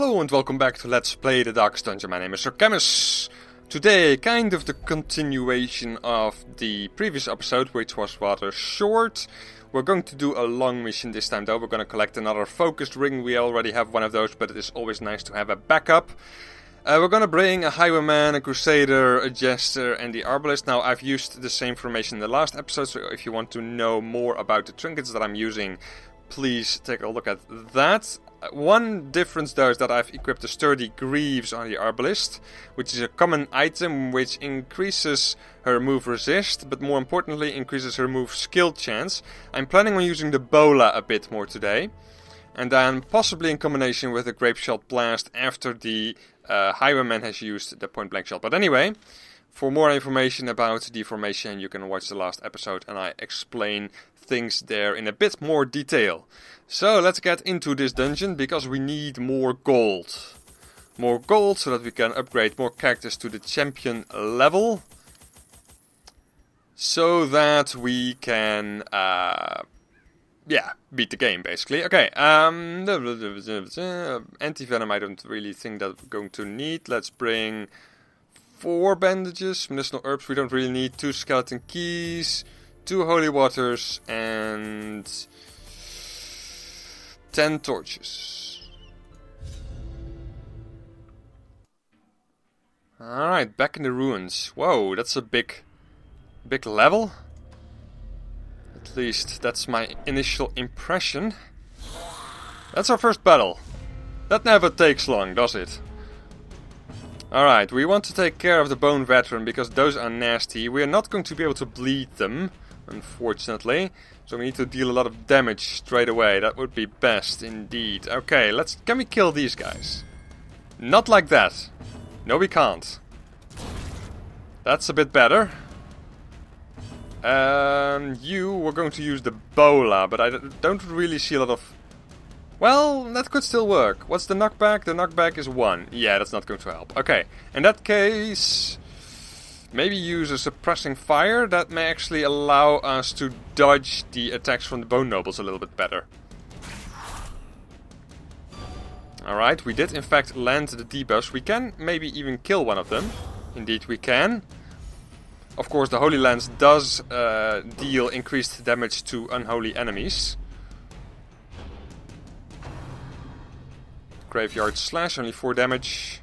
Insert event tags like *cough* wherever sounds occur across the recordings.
Hello and welcome back to Let's Play the Darkest Dungeon. My name is Sercammus. Today, kind of the continuation of the previous episode, which was rather short. We're going to do a long mission this time though. We're going to collect another focused ring. We already have one of those, but it is always nice to have a backup. Uh, we're gonna bring a highwayman, a crusader, a jester, and the arbalest. Now, I've used the same formation in the last episode, so if you want to know more about the trinkets that I'm using, please take a look at that. One difference though is that I've equipped the sturdy greaves on the arbalest, which is a common item which increases her move resist, but more importantly increases her move skill chance. I'm planning on using the bola a bit more today, and then possibly in combination with the grape shot blast after the uh, highwayman has used the point blank shot. But anyway, for more information about the formation, you can watch the last episode, and I explain things there in a bit more detail. So let's get into this dungeon because we need more gold. More gold so that we can upgrade more characters to the champion level. So that we can, uh, yeah, beat the game basically. Okay, um, anti-venom I don't really think that we're going to need. Let's bring four bandages, medicinal herbs we don't really need, two skeleton keys, two holy waters, and ten torches. Alright, back in the ruins. Whoa, that's a big, big level. At least that's my initial impression. That's our first battle. That never takes long, does it? Alright, we want to take care of the Bone Veteran because those are nasty. We are not going to be able to bleed them, unfortunately. So we need to deal a lot of damage straight away. That would be best indeed. Okay, let's... Can we kill these guys? Not like that. No, we can't. That's a bit better. Um, you, we're going to use the Bola, but I don't really see a lot of... Well, that could still work. What's the knockback? The knockback is 1. Yeah, that's not going to help. Okay, in that case... Maybe use a suppressing fire. That may actually allow us to dodge the attacks from the Bone Nobles a little bit better. Alright, we did in fact land the debuffs. We can maybe even kill one of them. Indeed we can. Of course the Holy Lance does uh, deal increased damage to unholy enemies. Graveyard Slash, only 4 damage.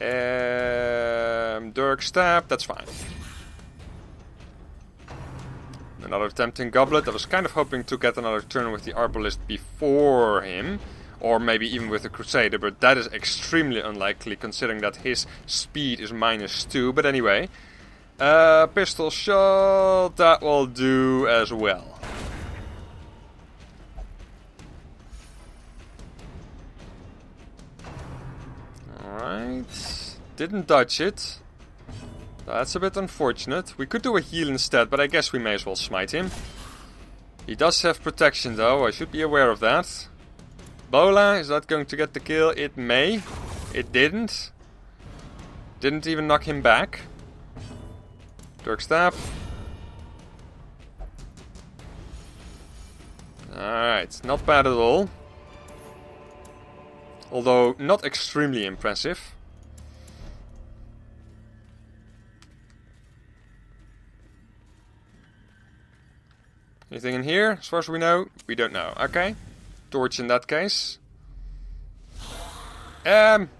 Um, Dirk Stab, that's fine. Another tempting goblet. I was kind of hoping to get another turn with the arbalest before him. Or maybe even with the Crusader, but that is extremely unlikely considering that his speed is minus 2. But anyway, uh, pistol shot, that will do as well. Alright, didn't dodge it. That's a bit unfortunate. We could do a heal instead, but I guess we may as well smite him. He does have protection though, I should be aware of that. Bola, is that going to get the kill? It may. It didn't. Didn't even knock him back. Dirk Stab. Alright, not bad at all. Although not extremely impressive. Anything in here? As far as we know, we don't know. Okay. Torch in that case. Um,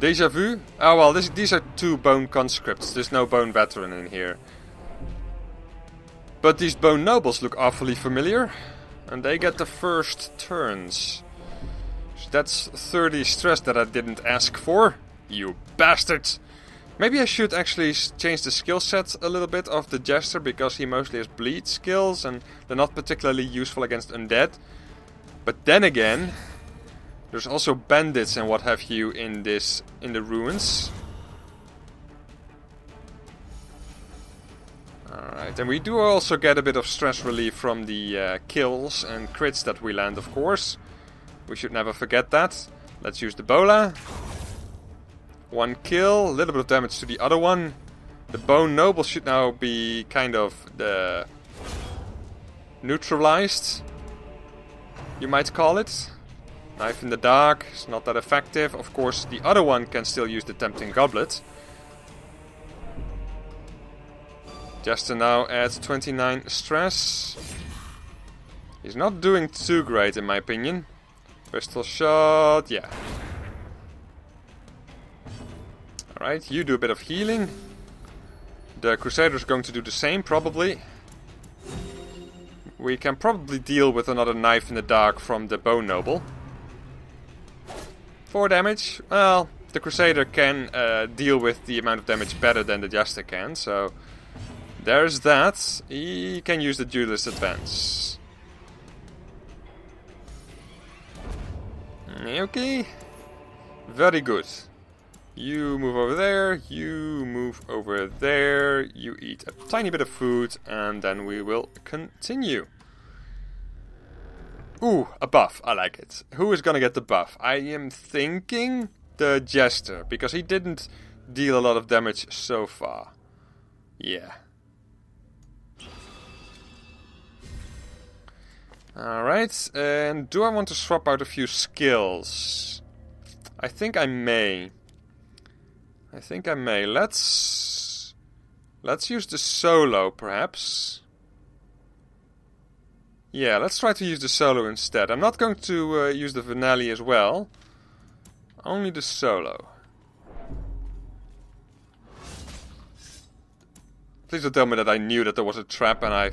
deja vu. Oh well, this, these are two bone conscripts. There's no bone veteran in here. But these bone nobles look awfully familiar, and they get the first turns. That's 30 stress that I didn't ask for. You bastards! Maybe I should actually change the skill set a little bit of the Jester because he mostly has bleed skills and they're not particularly useful against undead. But then again, there's also bandits and what have you in this in the ruins. Alright, and we do also get a bit of stress relief from the uh, kills and crits that we land, of course. We should never forget that. Let's use the Bola. One kill, a little bit of damage to the other one. The Bone Noble should now be kind of the neutralized, you might call it. Knife in the dark is not that effective. Of course, the other one can still use the Tempting Goblet. Jester now at 29 stress. He's not doing too great in my opinion. Pistol shot, yeah. Alright, you do a bit of healing. The Crusader's going to do the same, probably. We can probably deal with another knife in the dark from the Bone Noble. 4 damage. Well, the Crusader can uh, deal with the amount of damage better than the Jester can, so... There's that. He can use the Duelist Advance. Eh, okay. Very good. You move over there, you move over there, you eat a tiny bit of food, and then we will continue. Ooh, a buff. I like it. Who is gonna get the buff? I am thinking the Jester, because he didn't deal a lot of damage so far. Yeah. Alright, and do I want to swap out a few skills? I think I may. I think I may. Let's... Let's use the solo, perhaps. Yeah, let's try to use the solo instead. I'm not going to uh, use the finale as well. Only the solo. Please don't tell me that I knew that there was a trap and I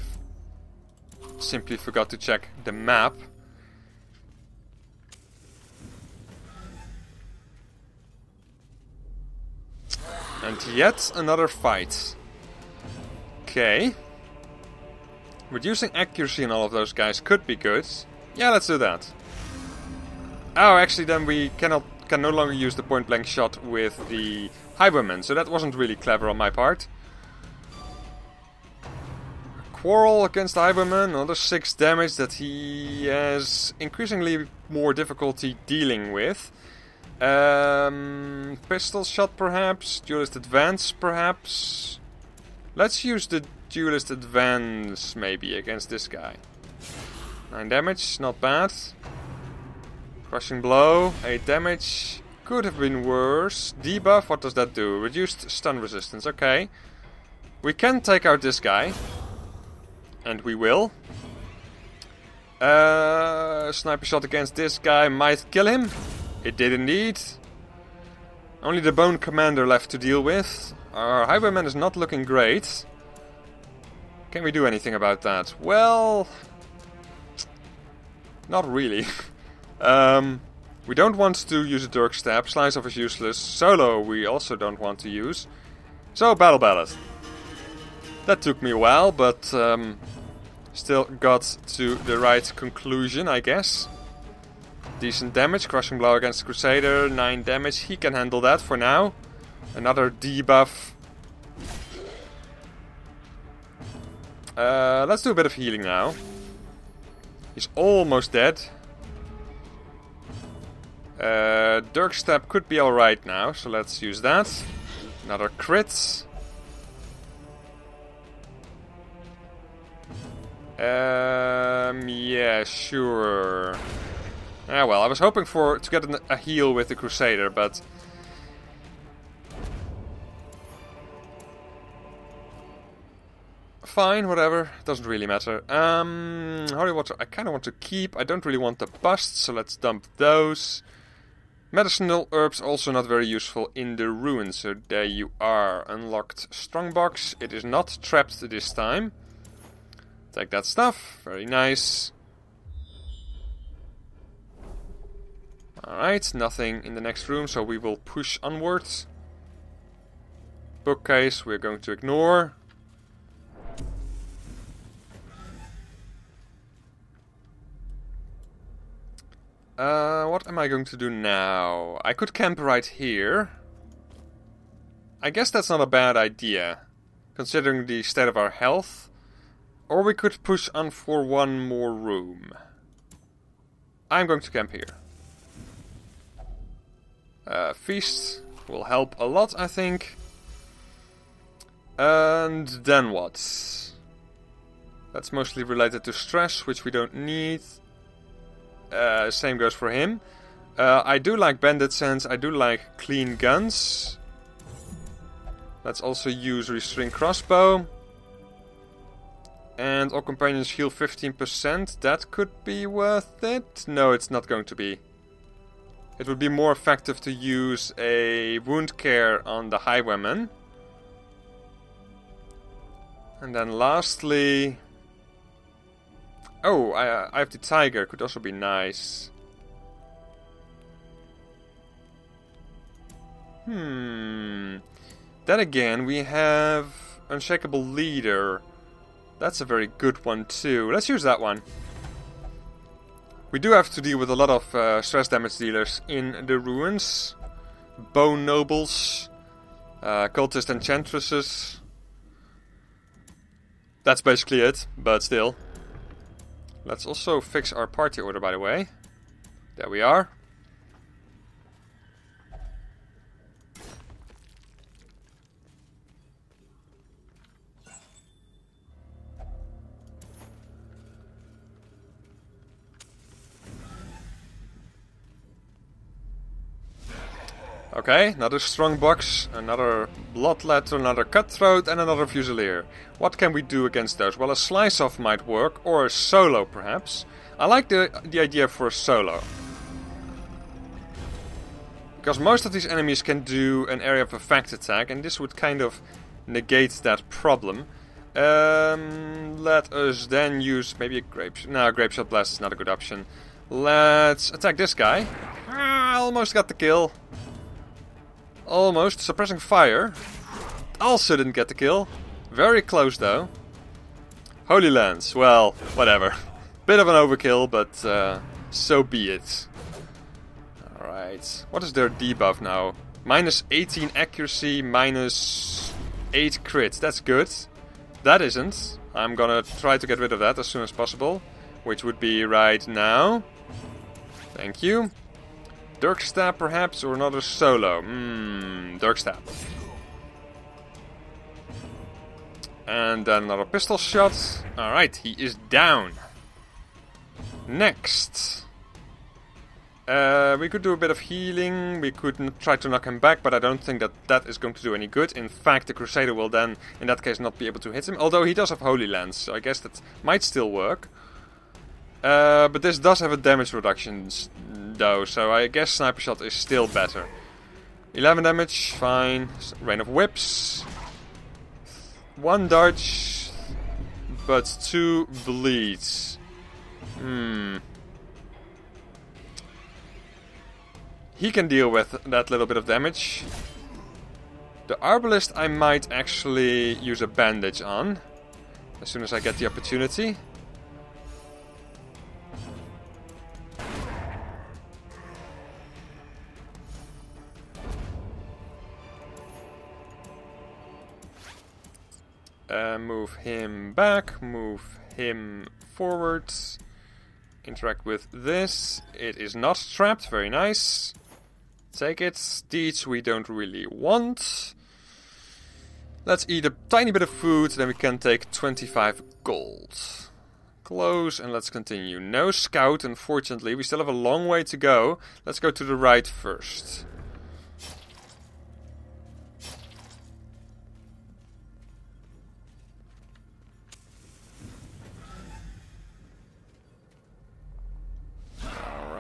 simply forgot to check the map. And yet another fight. Okay. Reducing accuracy in all of those guys could be good. Yeah, let's do that. Oh, actually then we cannot can no longer use the point blank shot with the Highwayman, so that wasn't really clever on my part. Quarrel against Highwayman, another 6 damage that he has increasingly more difficulty dealing with. Um, pistol shot perhaps, duelist advance perhaps. Let's use the duelist advance maybe against this guy. 9 damage, not bad. Crushing blow, 8 damage. Could have been worse. Debuff, what does that do? Reduced stun resistance, okay. We can take out this guy. And we will. Uh, sniper shot against this guy might kill him. It did indeed. Only the Bone Commander left to deal with. Our Highwayman is not looking great. Can we do anything about that? Well... Not really. *laughs* um, we don't want to use a Dirk Stab. Slice off is useless. Solo we also don't want to use. So, Battle Ballad. That took me a while, but um, still got to the right conclusion, I guess. Decent damage, crushing blow against Crusader, 9 damage, he can handle that for now. Another debuff. Uh, let's do a bit of healing now. He's almost dead. Uh, Dirk Stab could be alright now, so let's use that. Another crit. Um, yeah, sure. Ah, well, I was hoping for to get a heal with the Crusader, but... Fine, whatever. Doesn't really matter. Um, Holy Water I kind of want to keep. I don't really want the busts, so let's dump those. Medicinal herbs also not very useful in the ruins, so there you are. Unlocked strongbox. It is not trapped this time. Take that stuff. Very nice. Alright, nothing in the next room, so we will push onwards. Bookcase we're going to ignore. Uh, what am I going to do now? I could camp right here. I guess that's not a bad idea, considering the state of our health. Or we could push on for one more room. I'm going to camp here. Uh, feast will help a lot, I think. And then what? That's mostly related to stress, which we don't need. Uh, same goes for him. Uh, I do like Bandit Sense, I do like Clean Guns. Let's also use Restring Crossbow. And all companions heal 15%. That could be worth it. No, it's not going to be. It would be more effective to use a wound care on the highwayman. And then lastly... Oh, I, I have the tiger. Could also be nice. Hmm. Then again, we have Unshakable Leader. That's a very good one too. Let's use that one. We do have to deal with a lot of uh, stress damage dealers in the ruins. Bone Nobles, uh, Cultist Enchantresses. That's basically it, but still. Let's also fix our party order, by the way. There we are. Okay, another strong box, another bloodlet, another cutthroat, and another fusilier. What can we do against those? Well, a slice off might work, or a solo perhaps. I like the, the idea for a solo. Because most of these enemies can do an area of effect attack, and this would kind of negate that problem. Um, let us then use maybe a grape... No, grape shot blast is not a good option. Let's attack this guy. Ah, almost got the kill. Almost. Suppressing fire. Also didn't get the kill. Very close though. Holy Lance. Well, whatever. *laughs* Bit of an overkill, but uh, so be it. Alright. What is their debuff now? Minus 18 accuracy, minus 8 crit. That's good. That isn't. I'm gonna try to get rid of that as soon as possible. Which would be right now. Thank you. Dirkstab perhaps, or another solo? Hmm, Dirkstab. And then another pistol shot. Alright, he is down. Next. Uh, we could do a bit of healing, we could try to knock him back, but I don't think that that is going to do any good. In fact, the Crusader will then, in that case, not be able to hit him. Although he does have Holy Lance, so I guess that might still work. Uh, but this does have a damage reduction though, so I guess Sniper Shot is still better. 11 damage, fine. Rain of Whips. One dodge, but two bleeds. Hmm. He can deal with that little bit of damage. The Arbalest I might actually use a bandage on. As soon as I get the opportunity. Uh, move him back, move him forwards. Interact with this. It is not trapped, very nice. Take it. These we don't really want. Let's eat a tiny bit of food, then we can take 25 gold. Close, and let's continue. No scout, unfortunately. We still have a long way to go. Let's go to the right first.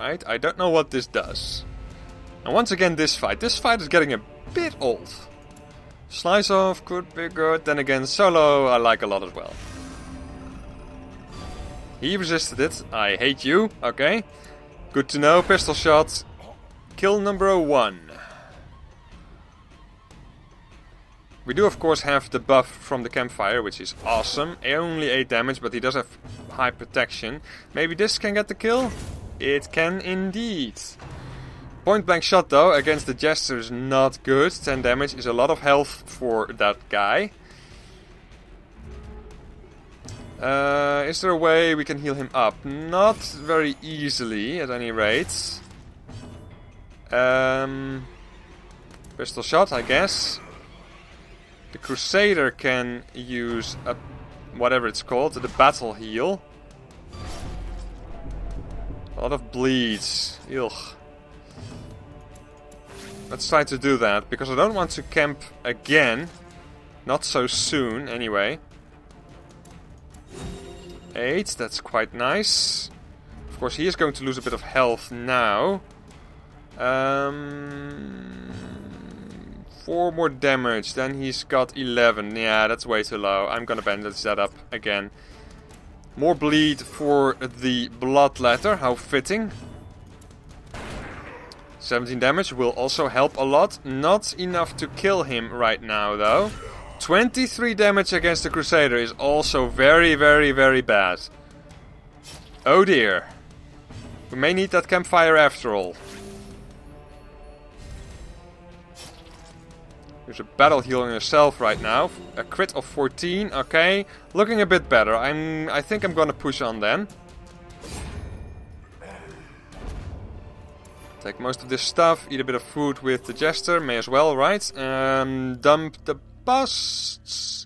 Alright, I don't know what this does. And once again this fight. This fight is getting a bit old. Slice off could be good, then again solo I like a lot as well. He resisted it. I hate you. Okay. Good to know. Pistol shot. Kill number one. We do of course have the buff from the campfire, which is awesome. Only 8 damage, but he does have high protection. Maybe this can get the kill? It can indeed. Point blank shot though against the Jester is not good. 10 damage is a lot of health for that guy. Uh, is there a way we can heal him up? Not very easily at any rate. Um, pistol shot I guess. The Crusader can use a whatever it's called, the battle heal. A lot of bleeds. Ugh. Let's try to do that, because I don't want to camp again. Not so soon, anyway. 8, that's quite nice. Of course, he is going to lose a bit of health now. Um, 4 more damage, then he's got 11. Yeah, that's way too low. I'm gonna bandage that up again. More bleed for the Bloodletter, how fitting. 17 damage will also help a lot. Not enough to kill him right now, though. 23 damage against the Crusader is also very, very, very bad. Oh dear. We may need that campfire after all. There's a battle heal on yourself right now. A crit of 14, okay. Looking a bit better. I'm I think I'm gonna push on then. Take most of this stuff, eat a bit of food with the Jester, may as well, right? Um, dump the busts.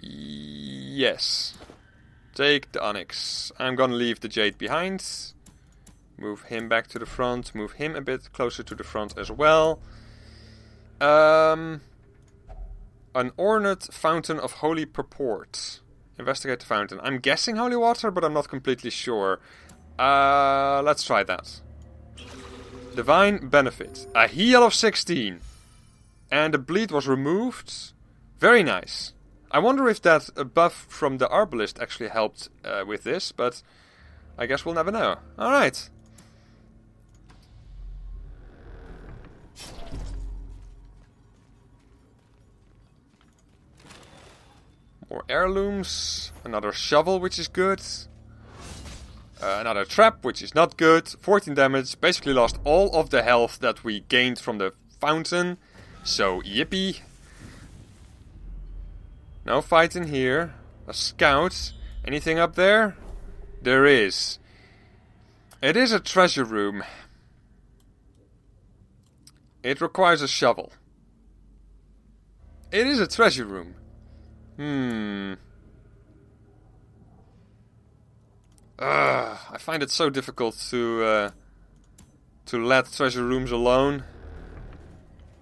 Yes. Take the Onyx. I'm gonna leave the Jade behind. Move him back to the front. Move him a bit closer to the front as well. Um, an ornate fountain of holy purport. Investigate the fountain. I'm guessing holy water, but I'm not completely sure. Uh, let's try that. Divine benefit. A heal of 16. And the bleed was removed. Very nice. I wonder if that buff from the Arbalest actually helped uh, with this, but I guess we'll never know. Alright. More heirlooms. Another shovel, which is good. Uh, another trap, which is not good. 14 damage. Basically lost all of the health that we gained from the fountain. So, yippee. No fighting here. A scout. Anything up there? There is. It is a treasure room. It requires a shovel. It is a treasure room. Hmm. Uh, I find it so difficult to uh, to let treasure rooms alone.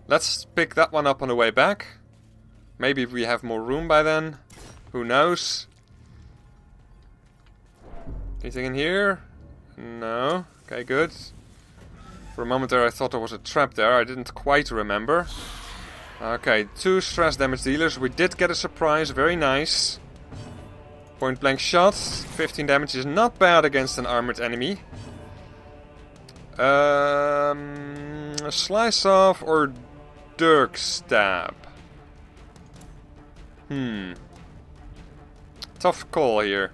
Let's pick that one up on the way back. Maybe we have more room by then. Who knows? Anything in here? No. Okay, good. For a moment there I thought there was a trap there. I didn't quite remember. Okay, two stress damage dealers. We did get a surprise. Very nice. Point blank shot. 15 damage is not bad against an armored enemy. Um, slice off or dirk stab? Hmm. Tough call here.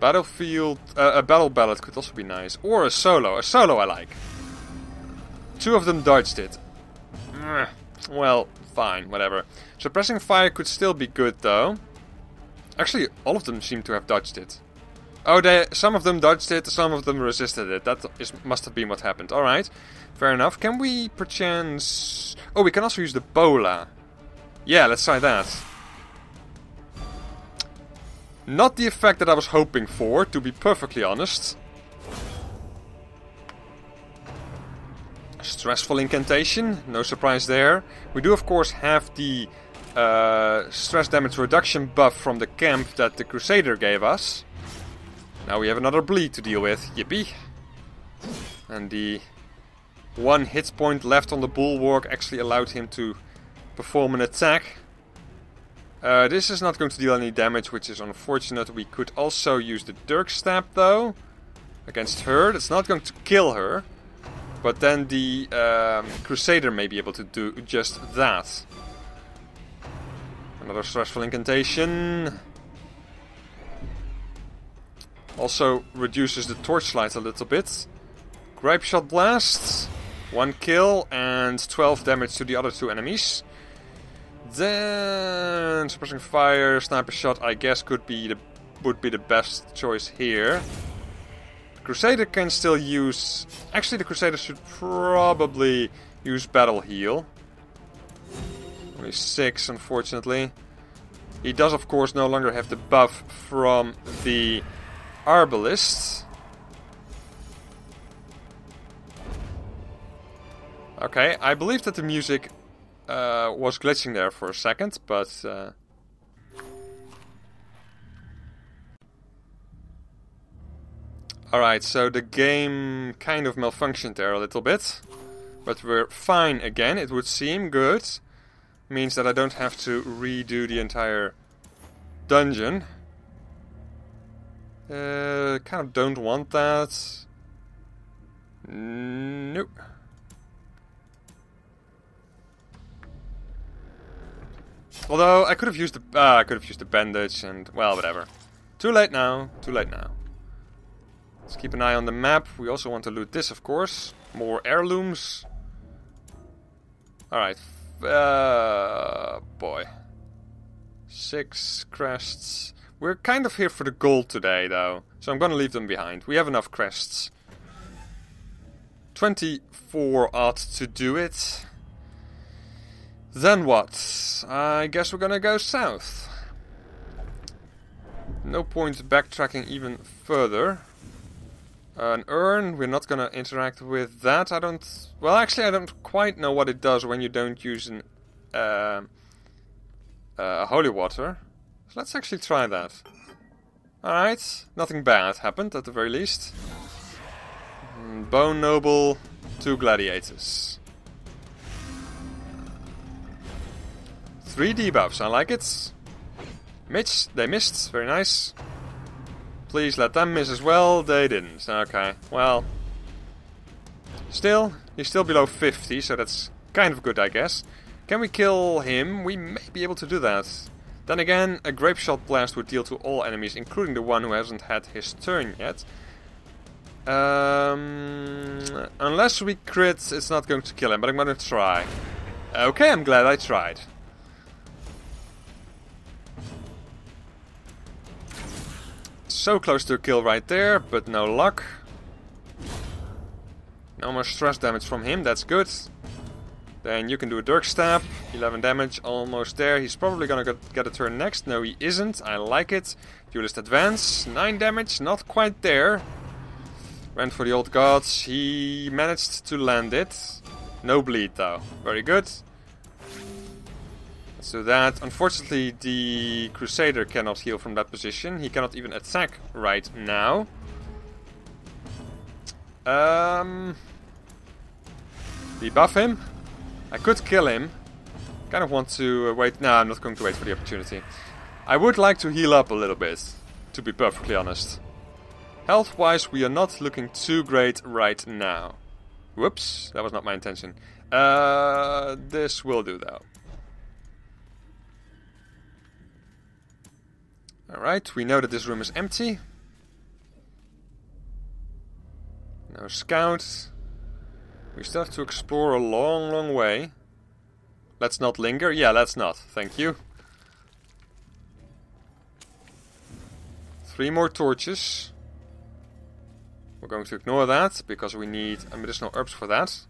Battlefield, uh, a battle ballad could also be nice. Or a solo. A solo I like. Two of them dodged it. Eh, well, fine, whatever. Suppressing fire could still be good though. Actually, all of them seem to have dodged it. Oh, they, some of them dodged it, some of them resisted it. That is, must have been what happened. Alright, fair enough. Can we perchance... Oh, we can also use the Bola. Yeah, let's try that. Not the effect that I was hoping for, to be perfectly honest. Stressful incantation, no surprise there. We do of course have the uh, stress damage reduction buff from the camp that the Crusader gave us. Now we have another bleed to deal with, yippee. And the one hit point left on the bulwark actually allowed him to perform an attack. Uh, this is not going to deal any damage, which is unfortunate. We could also use the Dirk Stab though, against her. That's not going to kill her. But then the um, Crusader may be able to do just that. Another stressful incantation. Also reduces the torchlight a little bit. Grape Shot Blast. One kill and 12 damage to the other two enemies. Then suppressing fire, sniper shot I guess could be the would be the best choice here. Crusader can still use... Actually, the Crusader should probably use Battle Heal. Only 6, unfortunately. He does, of course, no longer have the buff from the Arbalest. Okay, I believe that the music uh, was glitching there for a second, but... Uh... Alright, so the game kind of malfunctioned there a little bit. But we're fine again, it would seem good. Means that I don't have to redo the entire dungeon. Uh, kind of don't want that. Nope. Although I could have used the uh, I could have used the bandage and well whatever. Too late now. Too late now. Let's keep an eye on the map. We also want to loot this, of course. More heirlooms. Alright. Uh, boy. Six crests. We're kind of here for the gold today, though. So I'm gonna leave them behind. We have enough crests. 24 ought to do it. Then what? I guess we're gonna go south. No point backtracking even further. An urn, we're not gonna interact with that. I don't... Well, actually, I don't quite know what it does when you don't use an, uh, uh, holy water. So let's actually try that. Alright, nothing bad happened at the very least. Mm, Bone Noble, two gladiators. Three debuffs, I like it. Mitch, they missed, very nice. Please let them miss as well, they didn't. Okay, well. Still, he's still below 50, so that's kind of good, I guess. Can we kill him? We may be able to do that. Then again, a Grape Shot Blast would deal to all enemies, including the one who hasn't had his turn yet. Um, unless we crit, it's not going to kill him, but I'm gonna try. Okay, I'm glad I tried. So close to a kill right there, but no luck. No more stress damage from him, that's good. Then you can do a Dirk Stab, 11 damage, almost there. He's probably gonna get a turn next. No, he isn't. I like it. Duelist Advance, 9 damage, not quite there. Went for the Old Gods. He managed to land it. No bleed though. Very good. So that, unfortunately, the Crusader cannot heal from that position. He cannot even attack right now. Um, debuff him. I could kill him. Kind of want to uh, wait. No, I'm not going to wait for the opportunity. I would like to heal up a little bit, to be perfectly honest. Health-wise, we are not looking too great right now. Whoops, that was not my intention. Uh, this will do though. Alright, we know that this room is empty. No scout. We still have to explore a long, long way. Let's not linger. Yeah, let's not. Thank you. Three more torches. We're going to ignore that, because we need medicinal herbs for that.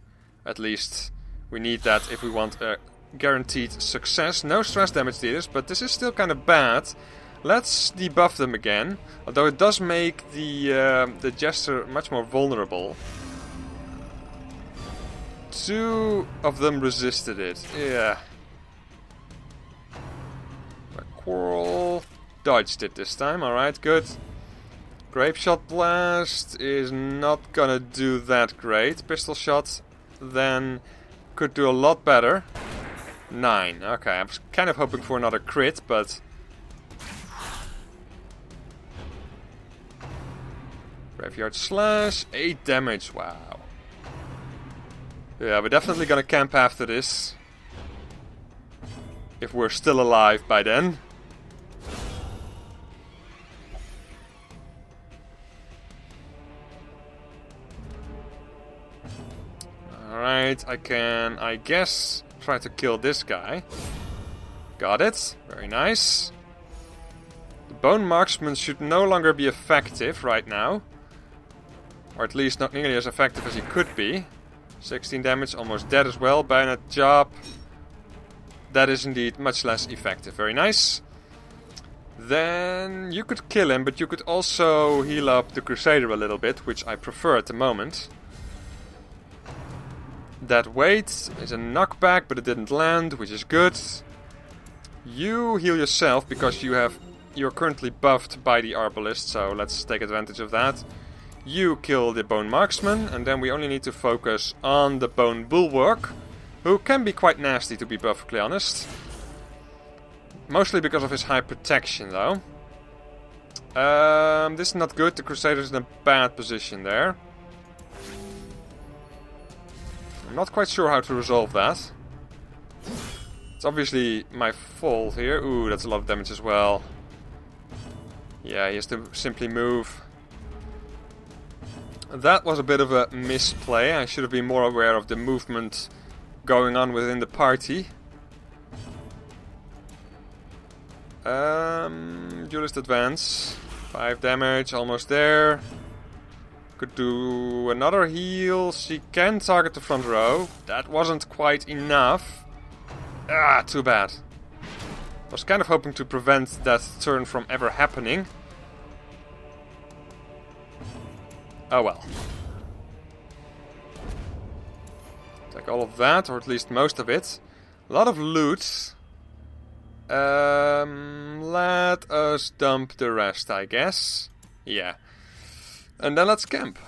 At least we need that if we want a guaranteed success. No stress damage dealers, but this is still kind of bad Let's debuff them again, although it does make the, uh, the Jester much more vulnerable. Two of them resisted it, yeah. Quarrel dodged it this time, alright, good. Grape Shot Blast is not gonna do that great. Pistol Shot then could do a lot better. Nine, okay, I was kind of hoping for another crit, but Graveyard Slash, 8 damage, wow. Yeah, we're definitely gonna camp after this. If we're still alive by then. Alright, I can, I guess, try to kill this guy. Got it, very nice. The Bone Marksman should no longer be effective right now. Or at least not nearly as effective as he could be. 16 damage, almost dead as well. Bayonet Jab. That is indeed much less effective. Very nice. Then you could kill him, but you could also heal up the Crusader a little bit, which I prefer at the moment. That weight is a knockback, but it didn't land, which is good. You heal yourself because you have you're currently buffed by the Arbalest, so let's take advantage of that. You kill the Bone Marksman, and then we only need to focus on the Bone Bulwark, who can be quite nasty to be perfectly honest. Mostly because of his high protection though. Um, this is not good, the Crusader's in a bad position there. I'm not quite sure how to resolve that. It's obviously my fault here. Ooh, that's a lot of damage as well. Yeah, he has to simply move. That was a bit of a misplay. I should have been more aware of the movement going on within the party. Um, duelist advance. 5 damage, almost there. Could do another heal. She can target the front row. That wasn't quite enough. Ah, too bad. I Was kind of hoping to prevent that turn from ever happening. Oh well. Take all of that, or at least most of it. A lot of loot. Um, let us dump the rest, I guess. Yeah. And then let's camp.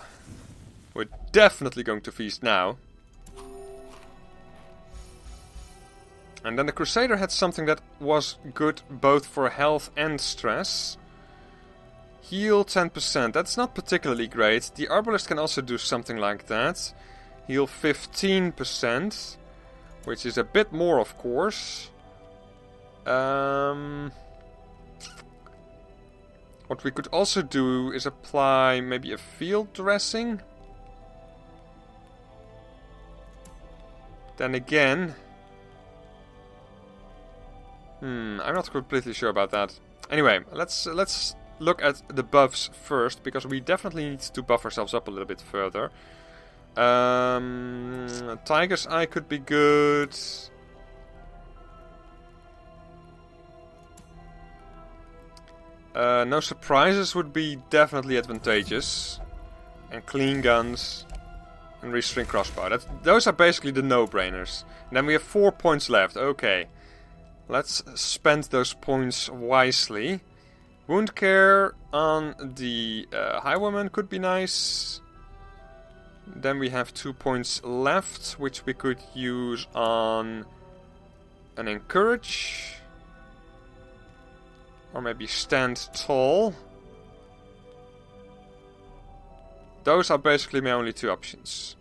We're definitely going to feast now. And then the Crusader had something that was good both for health and stress. Heal 10%, that's not particularly great. The Arbalest can also do something like that. Heal 15%, which is a bit more of course. Um, what we could also do is apply maybe a field dressing. Then again... Hmm, I'm not completely sure about that. Anyway, let's let's look at the buffs first, because we definitely need to buff ourselves up a little bit further. Um, Tiger's Eye could be good. Uh, no surprises would be definitely advantageous. And clean guns. And restring crossbow. That's, those are basically the no-brainers. Then we have four points left. Okay. Let's spend those points wisely. Wound care on the uh, Highwayman could be nice. Then we have two points left, which we could use on an Encourage. Or maybe stand tall. Those are basically my only two options.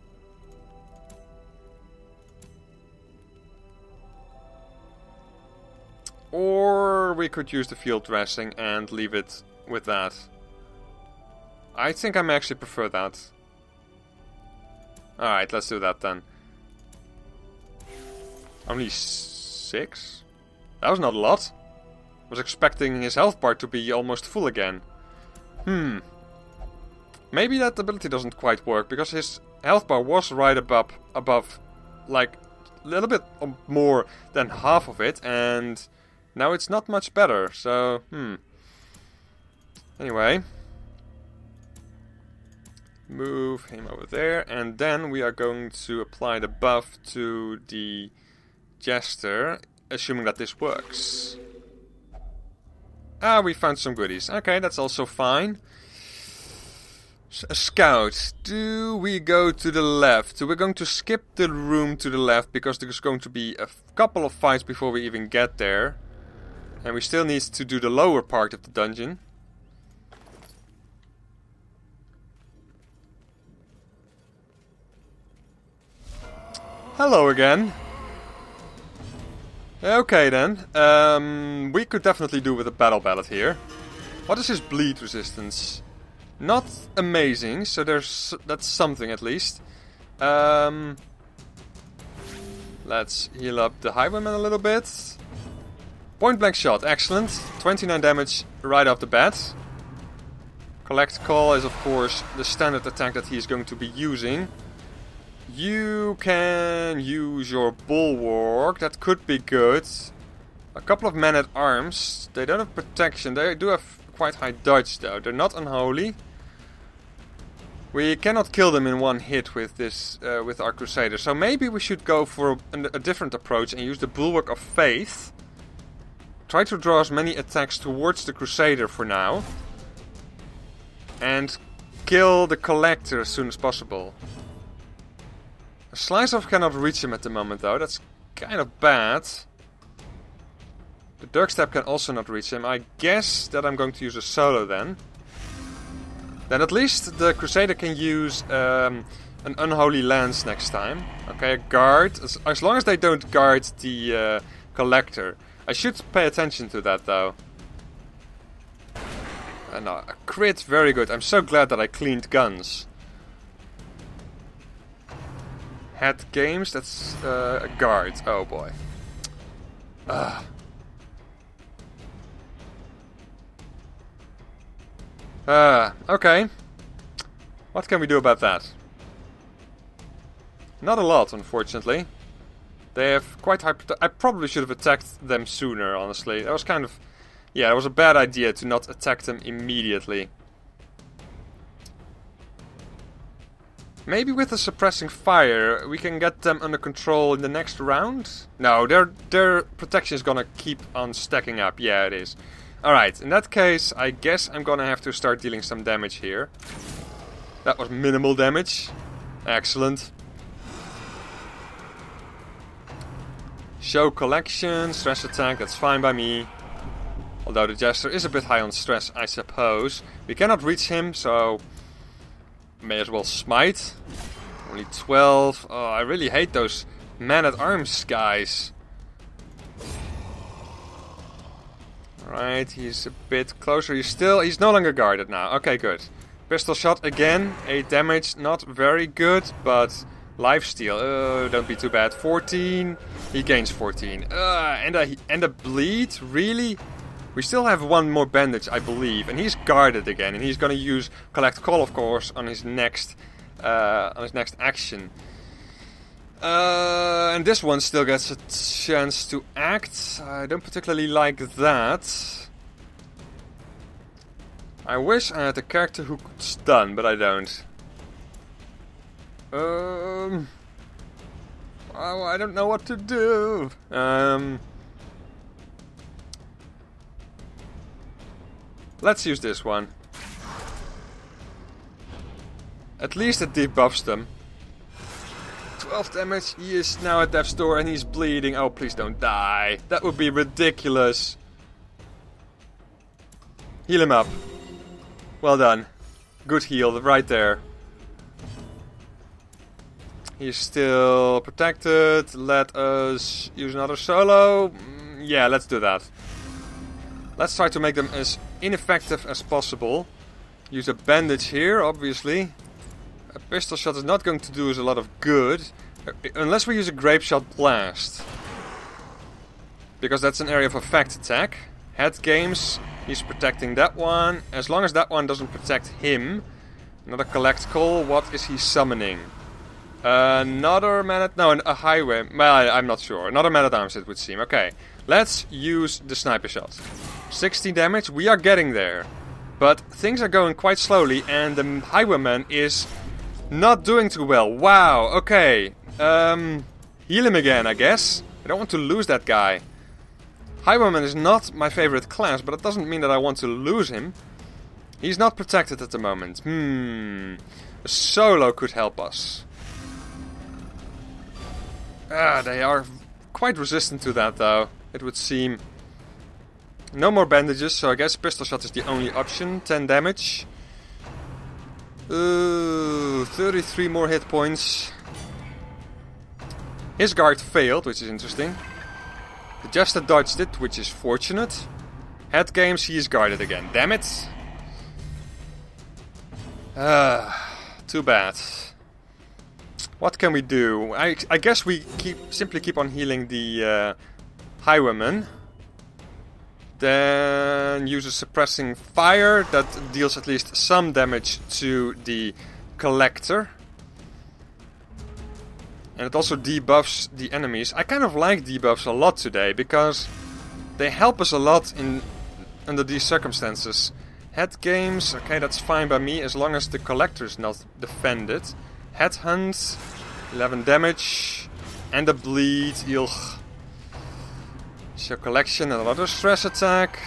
Or we could use the field dressing and leave it with that. I think I may actually prefer that. Alright, let's do that then. Only six? That was not a lot. I Was expecting his health bar to be almost full again. Hmm. Maybe that ability doesn't quite work, because his health bar was right above, above like, a little bit more than half of it, and now it's not much better, so, hmm. Anyway. Move him over there, and then we are going to apply the buff to the Jester, assuming that this works. Ah, we found some goodies. Okay, that's also fine. A scout. Do we go to the left? So we're going to skip the room to the left because there's going to be a couple of fights before we even get there. And we still need to do the lower part of the dungeon. Hello again. Okay then, um, we could definitely do with a battle ballad here. What is his bleed resistance? Not amazing, so there's that's something at least. Um, let's heal up the Highwayman a little bit. Point blank shot, excellent. 29 damage right off the bat. Collect call is of course the standard attack that he is going to be using. You can use your bulwark, that could be good. A couple of men at arms, they don't have protection, they do have quite high dodge though, they're not unholy. We cannot kill them in one hit with this, uh, with our Crusader. So maybe we should go for a, a different approach and use the Bulwark of Faith. Try to draw as many attacks towards the Crusader for now. And kill the Collector as soon as possible. A Slice off cannot reach him at the moment though, that's kind of bad. The Dirk Stab can also not reach him. I guess that I'm going to use a solo then. Then at least the Crusader can use um, an Unholy Lance next time. Okay, a guard. As, as long as they don't guard the uh, Collector. I should pay attention to that though. And no, a crit, very good. I'm so glad that I cleaned guns. Head games, that's uh, a guard. Oh boy. Ugh. Uh, okay. What can we do about that? Not a lot, unfortunately. They have quite high... I probably should have attacked them sooner, honestly. That was kind of... Yeah, it was a bad idea to not attack them immediately. Maybe with the suppressing fire, we can get them under control in the next round? No, their, their protection is gonna keep on stacking up. Yeah, it is. Alright, in that case, I guess I'm gonna have to start dealing some damage here. That was minimal damage. Excellent. Show collection, stress attack, that's fine by me. Although the Jester is a bit high on stress, I suppose. We cannot reach him, so... May as well smite. Only 12. Oh, I really hate those man-at-arms guys. Right, he's a bit closer. He's still, he's no longer guarded now. Okay, good. Pistol shot again, 8 damage, not very good, but life steal, oh, don't be too bad. 14, he gains 14. Uh, and a, and a bleed, really? We still have one more bandage, I believe, and he's guarded again, and he's gonna use collect call, of course, on his next, uh, on his next action. Uh, and this one still gets a chance to act. I don't particularly like that. I wish I had a character who could stun, but I don't. Um... Oh, I don't know what to do. Um... Let's use this one. At least it debuffs them. 12 damage. He is now at death's door and he's bleeding. Oh, please don't die. That would be ridiculous. Heal him up. Well done. Good heal, right there. He's still protected. Let us use another solo. Mm, yeah, let's do that. Let's try to make them as ineffective as possible. Use a bandage here, obviously. A pistol shot is not going to do us a lot of good. Uh, unless we use a grape shot blast. Because that's an area of effect attack. Head games, he's protecting that one. As long as that one doesn't protect him. Another collect call, what is he summoning? Another man at... No, a highway... Well, I, am not sure. Another man at arms, it would seem. Okay, let's use the sniper shot. 16 damage, we are getting there. But things are going quite slowly and the highwayman is not doing too well. Wow, okay. Um, heal him again, I guess. I don't want to lose that guy. Highwayman is not my favorite class, but it doesn't mean that I want to lose him. He's not protected at the moment. Hmm. A solo could help us. Ah, they are quite resistant to that, though, it would seem. No more bandages, so I guess pistol shot is the only option. 10 damage. Ooh, 33 more hit points. His guard failed, which is interesting. The Jester dodged it, which is fortunate. Head games, he is guarded again. Damn it. Ah, too bad. What can we do? I, I guess we keep simply keep on healing the uh, highwayman. Then use a suppressing fire that deals at least some damage to the collector. And it also debuffs the enemies. I kind of like debuffs a lot today because they help us a lot in under these circumstances. Head games, okay, that's fine by me as long as the collector is not defended. Headhunt, 11 damage, and a bleed, ugh. Show collection, and another stress attack.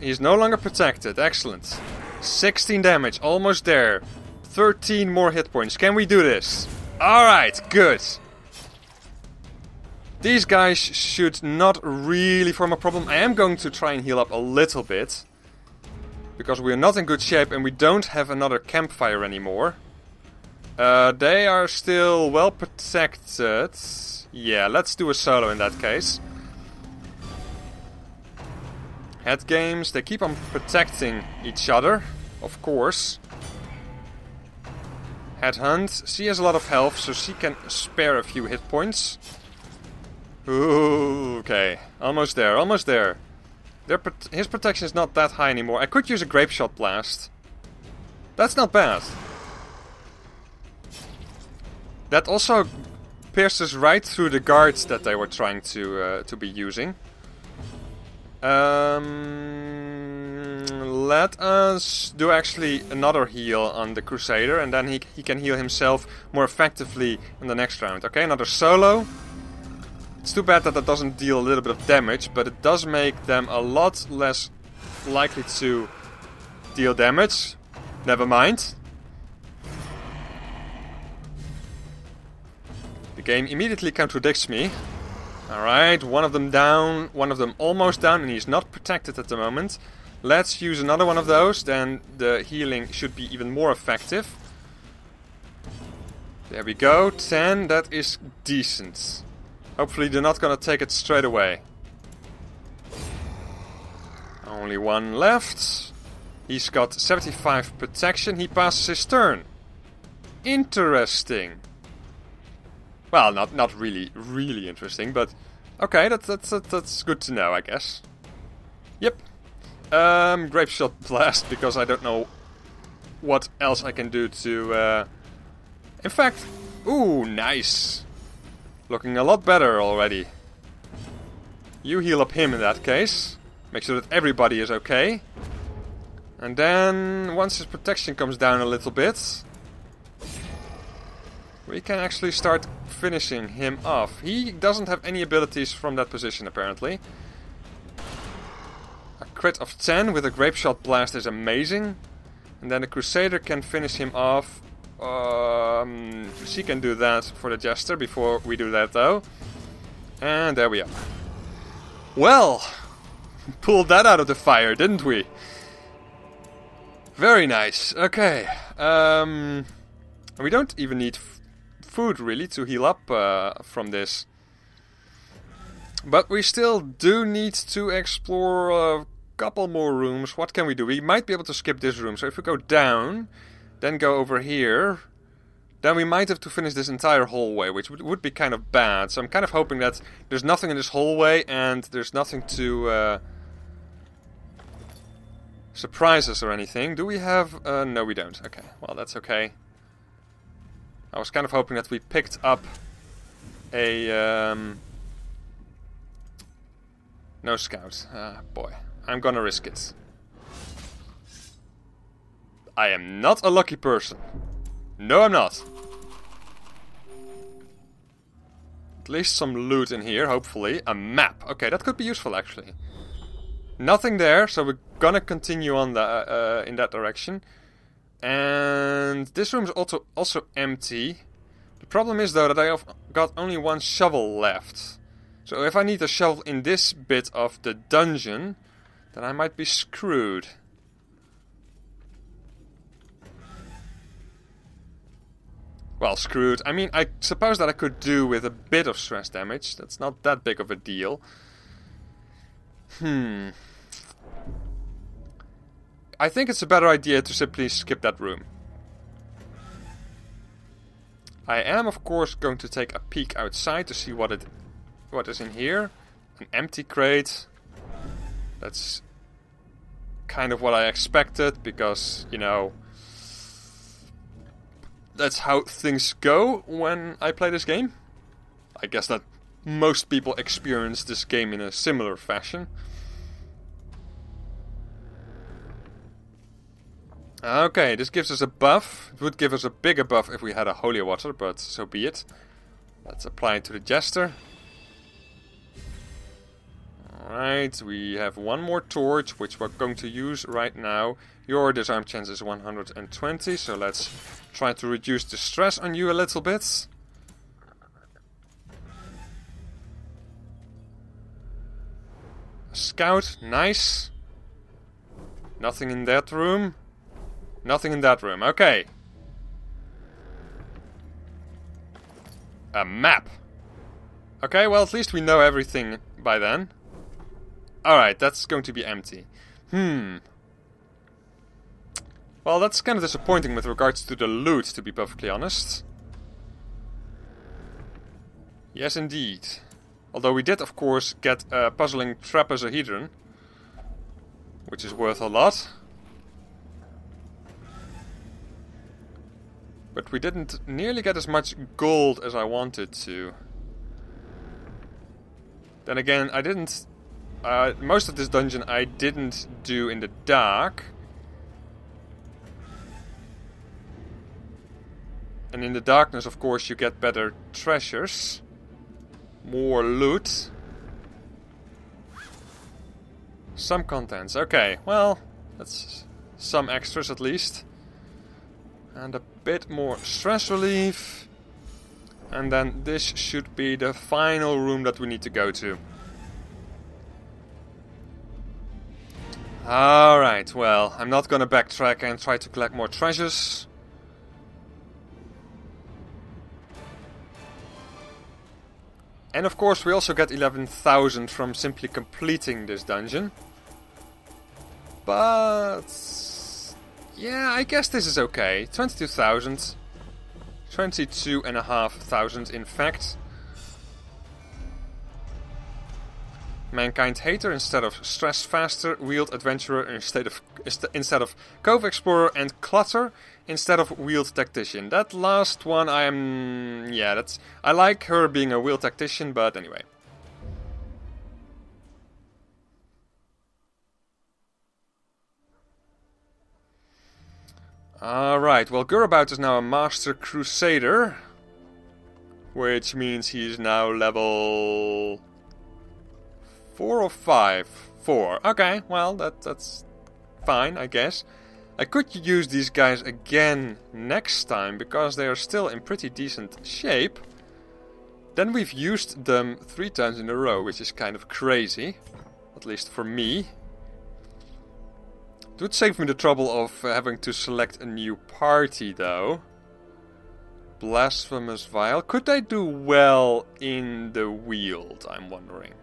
He's no longer protected, excellent. 16 damage, almost there. 13 more hit points, can we do this? Alright, good. These guys should not really form a problem. I am going to try and heal up a little bit. Because we're not in good shape and we don't have another campfire anymore. Uh, they are still well protected. Yeah, let's do a solo in that case. Head games, they keep on protecting each other, of course. Headhunt, she has a lot of health, so she can spare a few hit points. Ooh, okay. Almost there, almost there. His protection is not that high anymore. I could use a Grape Shot Blast. That's not bad. That also pierces right through the guards that they were trying to uh, to be using. Um, let us do actually another heal on the Crusader, and then he, he can heal himself more effectively in the next round. Okay, another solo. It's too bad that that doesn't deal a little bit of damage, but it does make them a lot less likely to deal damage. Never mind. The game immediately contradicts me. Alright, one of them down, one of them almost down, and he's not protected at the moment. Let's use another one of those, then the healing should be even more effective. There we go, 10, that is decent. Hopefully they're not gonna take it straight away. Only one left. He's got 75 protection. He passes his turn. Interesting. Well, not not really, really interesting, but okay, that's that's that's good to know, I guess. Yep. Um, grape shot blast because I don't know what else I can do to. Uh... In fact, ooh, nice. Looking a lot better already. You heal up him in that case. Make sure that everybody is okay. And then, once his protection comes down a little bit, we can actually start finishing him off. He doesn't have any abilities from that position, apparently. A crit of 10 with a Grape Shot Blast is amazing. And then the Crusader can finish him off um, she can do that for the Jester before we do that though. And there we are. Well, *laughs* pulled that out of the fire, didn't we? Very nice. Okay. Um, we don't even need food really to heal up uh, from this. But we still do need to explore a couple more rooms. What can we do? We might be able to skip this room. So if we go down, then go over here, then we might have to finish this entire hallway, which would, would be kind of bad. So I'm kind of hoping that there's nothing in this hallway and there's nothing to uh, surprise us or anything. Do we have... Uh, no, we don't. Okay, well, that's okay. I was kind of hoping that we picked up a... Um, no scout. Ah, boy. I'm gonna risk it. I am not a lucky person. No, I'm not. At least some loot in here, hopefully. A map. Okay, that could be useful, actually. Nothing there, so we're gonna continue on the, uh, in that direction. And this room's also also empty. The problem is, though, that I have got only one shovel left. So if I need a shovel in this bit of the dungeon, then I might be screwed. Well, screwed. I mean, I suppose that I could do with a bit of stress damage. That's not that big of a deal. Hmm. I think it's a better idea to simply skip that room. I am, of course, going to take a peek outside to see what it, what is in here. An empty crate. That's kind of what I expected because, you know, that's how things go when I play this game. I guess that most people experience this game in a similar fashion. Okay, this gives us a buff. It would give us a bigger buff if we had a holy water, but so be it. Let's apply it to the jester. Alright, we have one more torch, which we're going to use right now. Your disarm chance is 120, so let's try to reduce the stress on you a little bit. Scout, nice. Nothing in that room. Nothing in that room. Okay. A map. Okay, well, at least we know everything by then. Alright, that's going to be empty. Hmm. Well, that's kind of disappointing with regards to the loot, to be perfectly honest. Yes, indeed. Although we did, of course, get a puzzling trapezohedron. Which is worth a lot. But we didn't nearly get as much gold as I wanted to. Then again, I didn't... Uh, most of this dungeon I didn't do in the dark. And in the darkness, of course, you get better treasures. More loot. Some contents. Okay, well, that's some extras at least. And a bit more stress relief. And then this should be the final room that we need to go to. Alright, well, I'm not gonna backtrack and try to collect more treasures. And of course we also get 11,000 from simply completing this dungeon. But yeah, I guess this is okay. 22,000. 22,500 in fact. Mankind Hater instead of Stress Faster, Weald Adventurer instead of instead of Cove Explorer, and Clutter instead of Weald Tactician. That last one, I am yeah, that's I like her being a Weald Tactician, but anyway. Alright, well Gurabout is now a Master Crusader. Which means he's now level... 4 or 5? 4. Okay, well, that, that's fine, I guess. I could use these guys again next time, because they are still in pretty decent shape. Then we've used them three times in a row, which is kind of crazy. At least for me. It would save me the trouble of having to select a new party, though. Blasphemous Vial. Could I do well in the Weald, I'm wondering?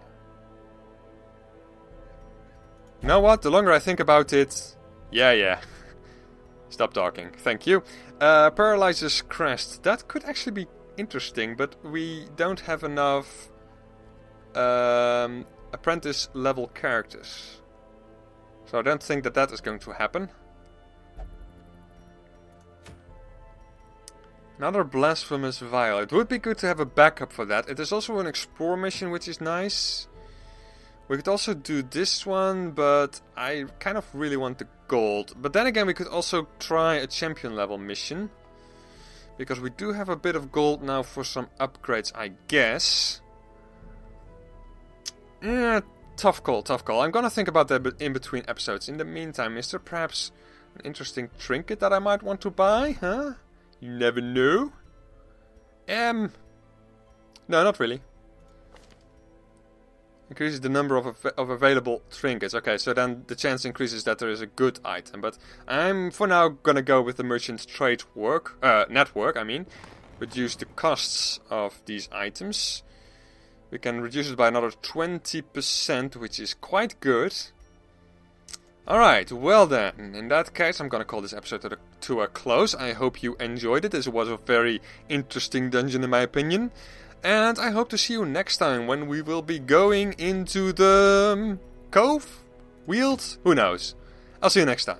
You know what? The longer I think about it... Yeah, yeah. Stop talking. Thank you. Uh, Paralyzes Crest. That could actually be interesting, but we don't have enough um, apprentice level characters. So I don't think that that is going to happen. Another Blasphemous Vial. It would be good to have a backup for that. It is also an Explore mission, which is nice. We could also do this one, but I kind of really want the gold. But then again, we could also try a champion level mission. Because we do have a bit of gold now for some upgrades, I guess. Yeah, Tough call, tough call. I'm gonna think about that in between episodes. In the meantime, is there perhaps an interesting trinket that I might want to buy? Huh? You never know. Um, no, not really. Increases the number of, av of available trinkets. Okay, so then the chance increases that there is a good item. But I'm for now gonna go with the merchant trade work uh, network. I mean, reduce the costs of these items. We can reduce it by another 20%, which is quite good. Alright, well then, in that case I'm gonna call this episode to, the, to a close. I hope you enjoyed it. This was a very interesting dungeon in my opinion. And I hope to see you next time when we will be going into the... Cove? Weald? Who knows? I'll see you next time.